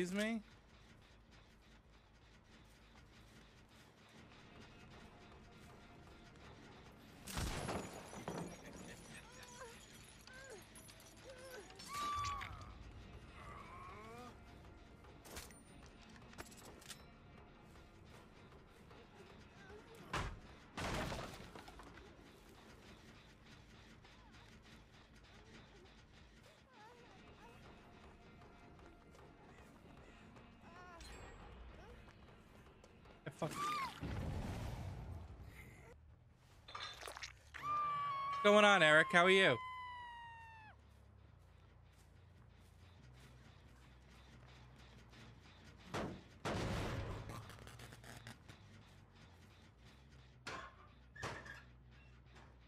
X-Men. Fuck. What's going on, Eric? How are you?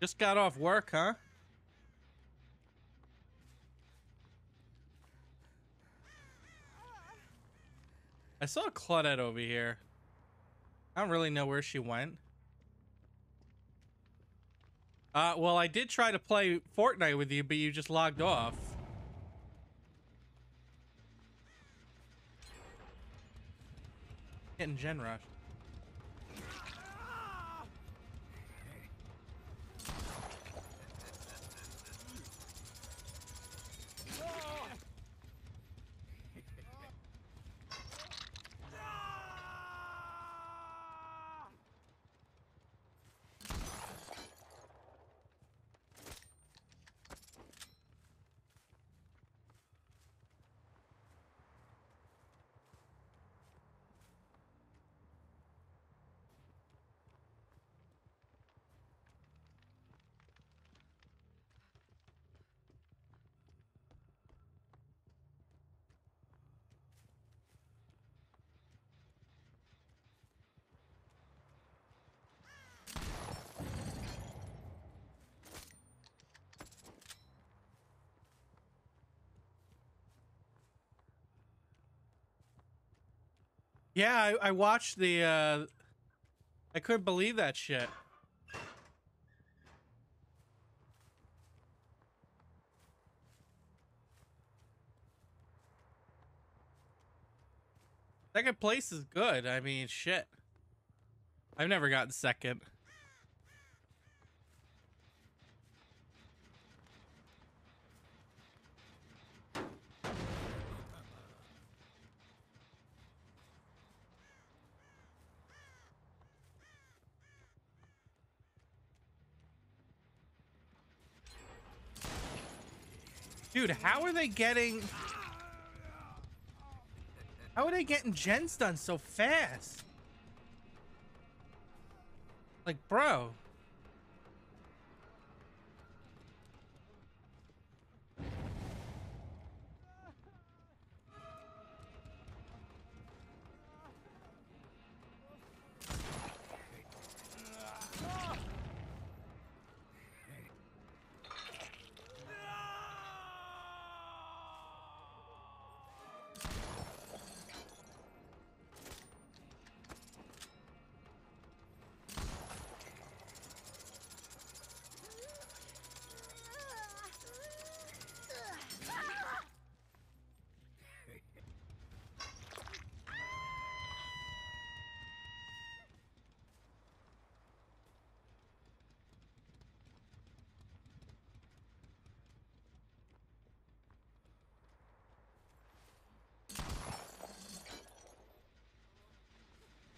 Just got off work, huh? I saw Claudette over here. I don't really know where she went. Uh, well, I did try to play Fortnite with you, but you just logged off. Getting Gen Rush. Yeah, I, I watched the. uh I couldn't believe that shit. Second place is good. I mean, shit. I've never gotten second. Dude, how are they getting... How are they getting gens done so fast? Like, bro.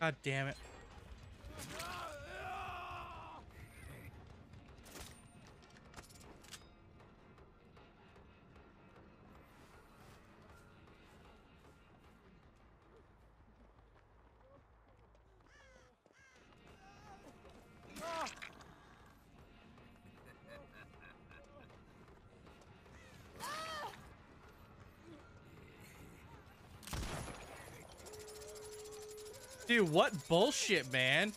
God damn it. Dude, what bullshit, man?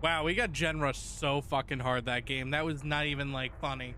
Wow, we got Gen Rush so fucking hard that game. That was not even like funny.